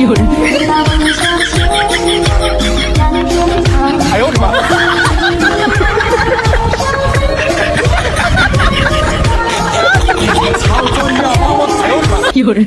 有人。哎呦我的妈！有人。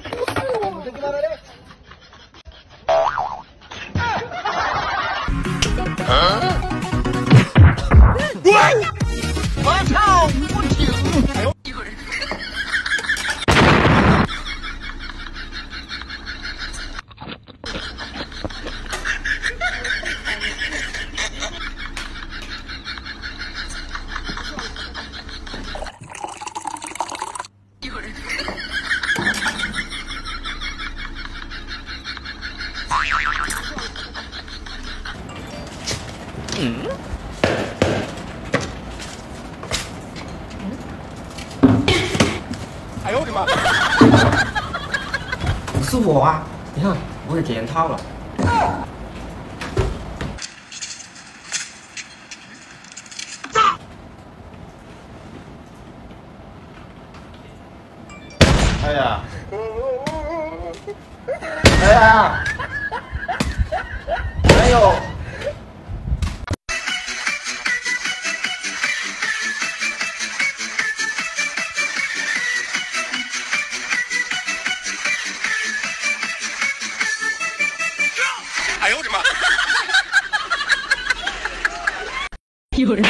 哎呦我的妈！是我啊！你看，我给连套了。哎呀！哎呀！哎呦！哎呦我的妈！有人。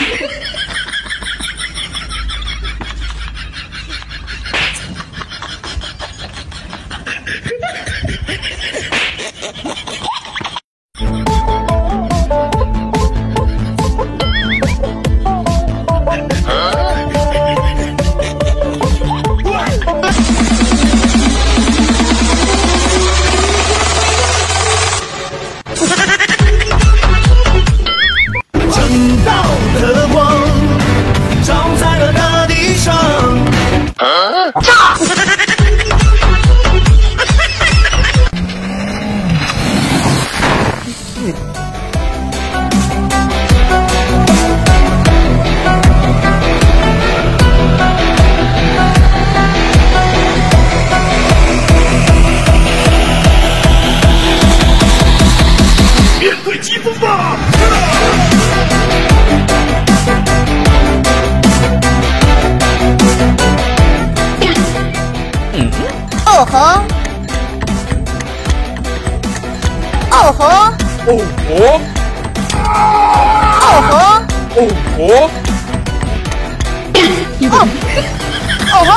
Mercantino 哦吼！哦吼！哦吼！哦吼！哦吼！哦吼！